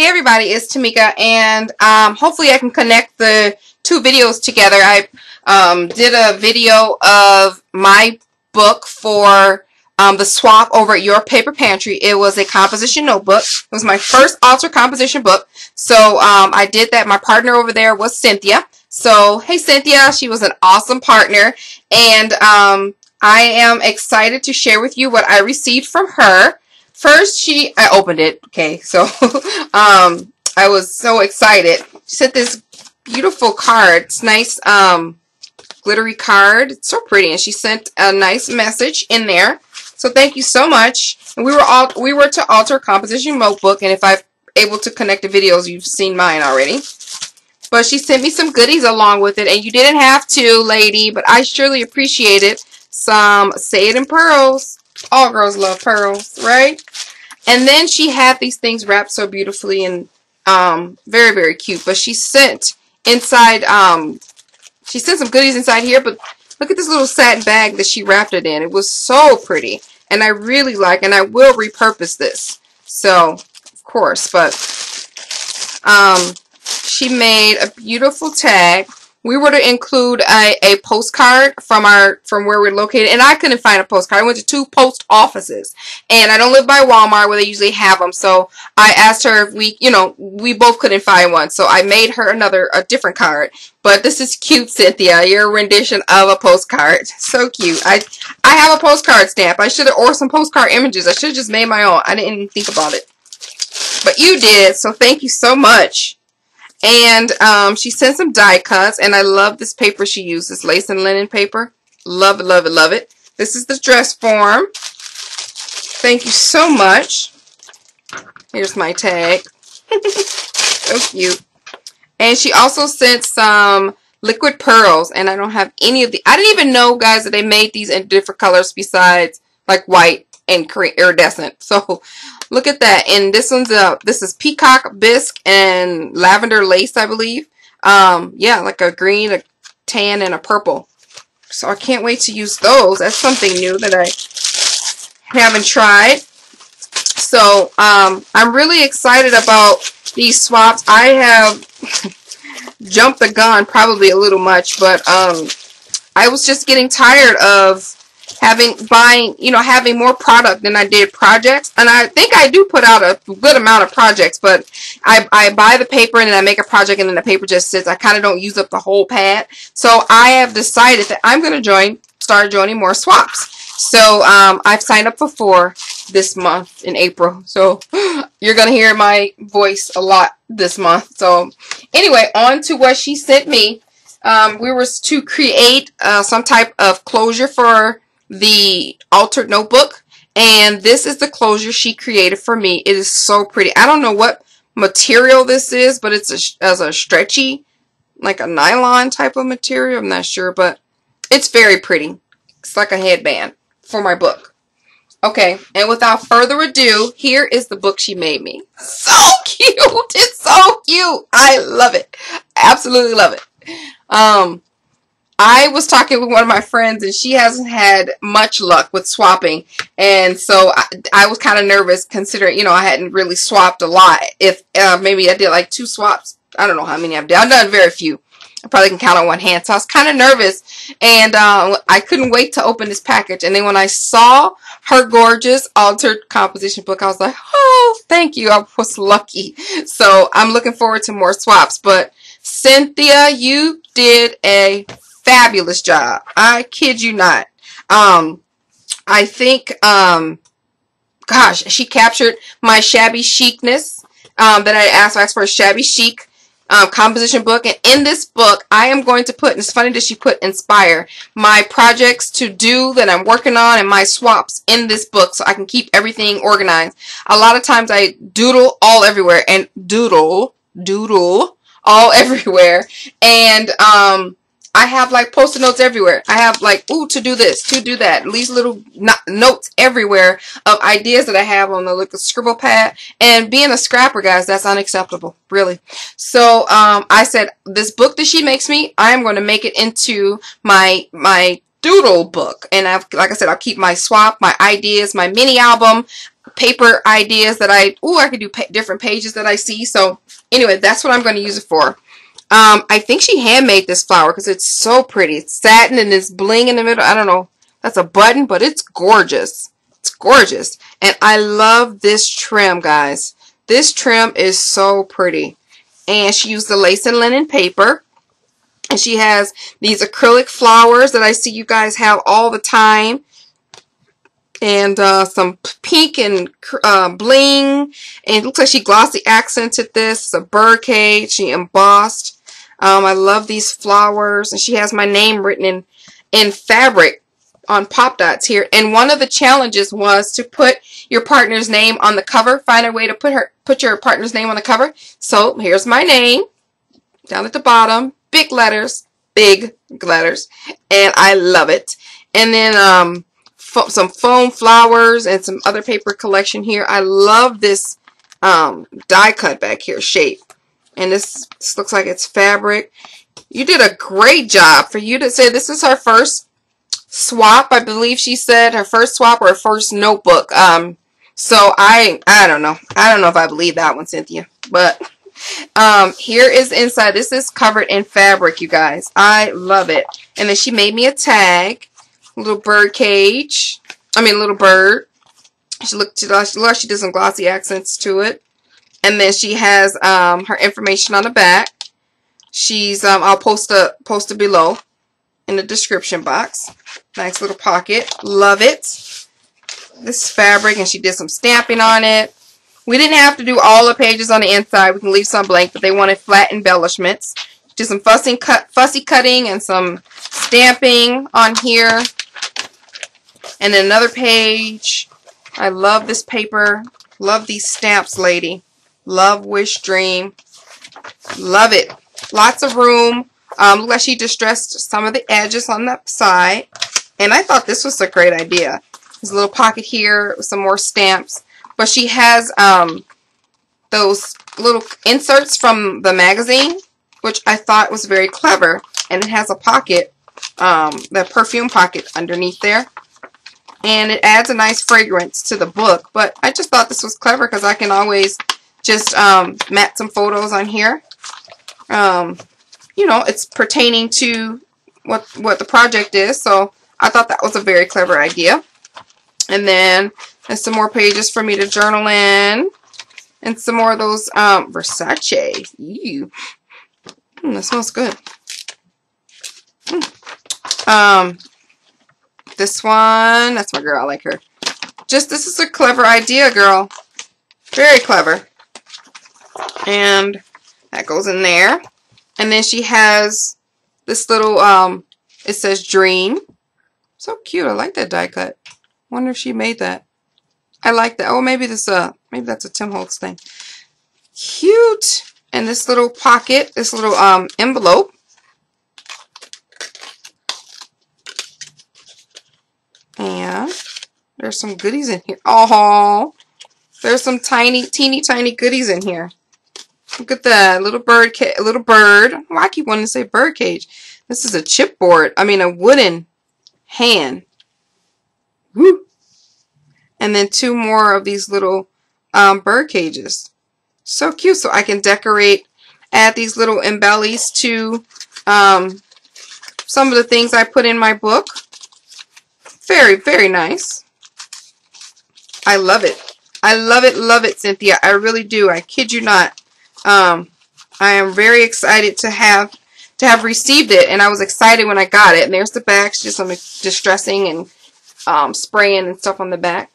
Hey everybody, it's Tamika, and um, hopefully I can connect the two videos together. I um, did a video of my book for um, the swap over at Your Paper Pantry. It was a composition notebook. It was my first altar composition book. So um, I did that. My partner over there was Cynthia. So, hey Cynthia, she was an awesome partner. And um, I am excited to share with you what I received from her. First, she, I opened it, okay, so, um, I was so excited. She sent this beautiful card. It's nice, um, glittery card. It's so pretty, and she sent a nice message in there. So thank you so much. And we were all, we were to alter composition notebook, and if I'm able to connect the videos, you've seen mine already. But she sent me some goodies along with it, and you didn't have to, lady, but I surely appreciate it. Some Say It in Pearls. All girls love pearls, right? And then she had these things wrapped so beautifully and um, very, very cute. But she sent inside, um, she sent some goodies inside here. But look at this little satin bag that she wrapped it in. It was so pretty. And I really like, and I will repurpose this. So, of course, but um, she made a beautiful tag we were to include a, a postcard from our from where we're located and I couldn't find a postcard. I went to two post offices and I don't live by Walmart where they usually have them. So I asked her if we, you know, we both couldn't find one. So I made her another a different card. But this is cute, Cynthia. Your rendition of a postcard. So cute. I I have a postcard stamp. I should have or some postcard images. I should have just made my own. I didn't even think about it. But you did. So thank you so much. And um, she sent some die cuts, and I love this paper she uses, lace and linen paper. Love it, love it, love it. This is the dress form. Thank you so much. Here's my tag. so cute. And she also sent some liquid pearls, and I don't have any of the... I didn't even know, guys, that they made these in different colors besides, like, white and create iridescent. So Look at that. And this one's a, this is peacock bisque and lavender lace, I believe. Um, yeah, like a green, a tan, and a purple. So I can't wait to use those. That's something new that I haven't tried. So um, I'm really excited about these swaps. I have jumped the gun probably a little much, but um, I was just getting tired of having buying you know having more product than I did projects. And I think I do put out a good amount of projects but I, I buy the paper and then I make a project and then the paper just sits. I kind of don't use up the whole pad. So I have decided that I'm going to join start joining more swaps. So um, I've signed up for four this month in April. So you're gonna hear my voice a lot this month. So anyway on to what she sent me. Um, we were to create uh, some type of closure for the altered notebook. And this is the closure she created for me. It is so pretty. I don't know what material this is, but it's a, as a stretchy, like a nylon type of material. I'm not sure, but it's very pretty. It's like a headband for my book. Okay, and without further ado, here is the book she made me. So cute! It's so cute! I love it. absolutely love it. Um, I was talking with one of my friends and she hasn't had much luck with swapping. And so I, I was kind of nervous considering, you know, I hadn't really swapped a lot. If uh, maybe I did like two swaps. I don't know how many I've done. I've done very few. I probably can count on one hand. So I was kind of nervous and uh, I couldn't wait to open this package. And then when I saw her gorgeous altered composition book, I was like, oh, thank you. I was lucky. So I'm looking forward to more swaps. But Cynthia, you did a fabulous job. I kid you not. Um, I think, um, gosh, she captured my shabby chicness um, that I asked, I asked for a shabby chic um, composition book. And in this book, I am going to put, and it's funny that she put inspire, my projects to do that I'm working on and my swaps in this book so I can keep everything organized. A lot of times I doodle all everywhere and doodle, doodle all everywhere. And, um, I have like post-it notes everywhere. I have like, ooh, to do this, to do that. These little notes everywhere of ideas that I have on the like, scribble pad. And being a scrapper, guys, that's unacceptable, really. So um, I said, this book that she makes me, I am going to make it into my my doodle book. And I've, like I said, I'll keep my swap, my ideas, my mini album, paper ideas that I, oh, I could do pa different pages that I see. So anyway, that's what I'm going to use it for. Um, I think she handmade this flower because it's so pretty. It's satin and it's bling in the middle. I don't know. That's a button, but it's gorgeous. It's gorgeous. And I love this trim, guys. This trim is so pretty. And she used the lace and linen paper. And she has these acrylic flowers that I see you guys have all the time. And uh, some pink and uh, bling. And it looks like she glossy accented this. It's a bird cage. She embossed. Um, I love these flowers. And she has my name written in, in fabric on pop dots here. And one of the challenges was to put your partner's name on the cover. Find a way to put her put your partner's name on the cover. So here's my name down at the bottom. Big letters. Big letters. And I love it. And then um, fo some foam flowers and some other paper collection here. I love this um, die cut back here shape. And this, this looks like it's fabric. You did a great job for you to say this is her first swap. I believe she said her first swap or her first notebook. Um, so I, I don't know. I don't know if I believe that one, Cynthia. But um, here is inside. This is covered in fabric, you guys. I love it. And then she made me a tag, little bird cage. I mean, little bird. She looked, she, she did some glossy accents to it. And then she has um, her information on the back. She's, um, I'll post a post it below in the description box. Nice little pocket. Love it. This fabric, and she did some stamping on it. We didn't have to do all the pages on the inside. We can leave some blank, but they wanted flat embellishments. Did some cut, fussy cutting and some stamping on here. And then another page. I love this paper. Love these stamps, lady. Love, wish, dream. Love it. Lots of room. Um, like she distressed some of the edges on the side. And I thought this was a great idea. There's a little pocket here with some more stamps. But she has um, those little inserts from the magazine, which I thought was very clever. And it has a pocket, um, the perfume pocket underneath there. And it adds a nice fragrance to the book. But I just thought this was clever because I can always just um, mat some photos on here. Um, you know, it's pertaining to what what the project is. So I thought that was a very clever idea. And then there's some more pages for me to journal in. And some more of those um, Versace. Ew. Mm, that smells good. Mm. Um, this one, that's my girl. I like her. Just, this is a clever idea, girl. Very clever. And that goes in there. And then she has this little, um, it says dream. So cute. I like that die cut. Wonder if she made that. I like that. Oh, maybe this, uh, maybe that's a Tim Holtz thing. Cute. And this little pocket, this little, um, envelope. And there's some goodies in here. Oh, there's some tiny, teeny, tiny goodies in here. Look at that little bird, little bird. Well, I keep wanting to say bird cage. This is a chipboard. I mean, a wooden hand. Woo. And then two more of these little um, bird cages. So cute. So I can decorate, add these little embellies to um, some of the things I put in my book. Very, very nice. I love it. I love it, love it, Cynthia. I really do. I kid you not. Um, I am very excited to have to have received it, and I was excited when I got it. And there's the back, just some distressing and um, spraying and stuff on the back.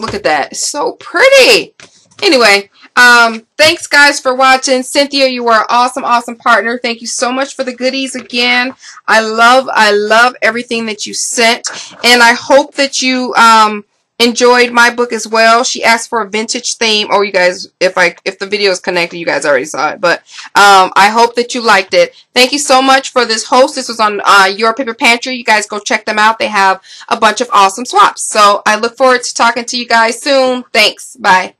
Look at that. It's so pretty. Anyway, um, thanks guys for watching. Cynthia, you are an awesome, awesome partner. Thank you so much for the goodies again. I love, I love everything that you sent. And I hope that you, um, enjoyed my book as well. She asked for a vintage theme. Oh, you guys, if I if the video is connected, you guys already saw it. But um, I hope that you liked it. Thank you so much for this host. This was on uh, Your Paper Pantry. You guys go check them out. They have a bunch of awesome swaps. So I look forward to talking to you guys soon. Thanks. Bye.